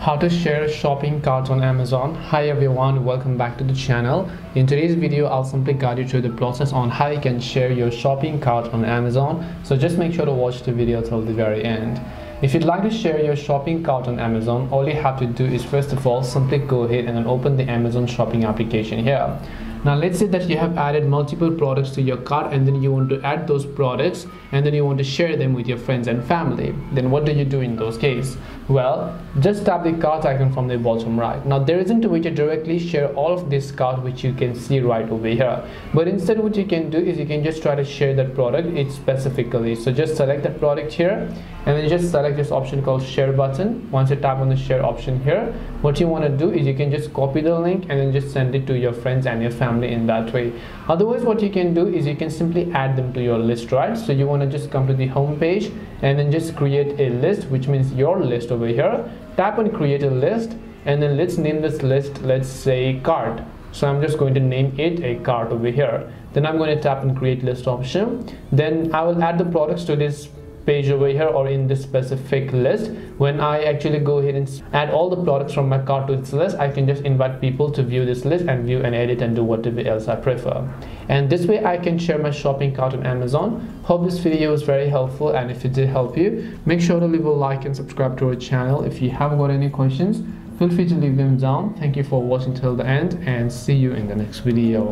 how to share shopping carts on Amazon. Hi everyone, welcome back to the channel. In today's video, I'll simply guide you through the process on how you can share your shopping cart on Amazon. So just make sure to watch the video till the very end. If you'd like to share your shopping cart on Amazon, all you have to do is first of all, simply go ahead and open the Amazon shopping application here. Now let's say that you have added multiple products to your cart and then you want to add those products and then you want to share them with your friends and family. Then what do you do in those cases? Well, just tap the cart icon from the bottom right. Now there isn't a way to directly share all of this cart which you can see right over here. But instead what you can do is you can just try to share that product it specifically. So just select the product here and then just select this option called share button. Once you tap on the share option here, what you want to do is you can just copy the link and then just send it to your friends and your family in that way. Otherwise what you can do is you can simply add them to your list, right? So you want to just come to the home page and then just create a list which means your list over here tap on create a list and then let's name this list let's say cart so I'm just going to name it a cart over here then I'm going to tap on create list option then I will add the products to this page over here or in this specific list. When I actually go ahead and add all the products from my cart to this list I can just invite people to view this list and view and edit and do whatever else I prefer. And this way I can share my shopping cart on Amazon. Hope this video was very helpful and if it did help you make sure to leave a like and subscribe to our channel. If you haven't got any questions feel free to leave them down. Thank you for watching till the end and see you in the next video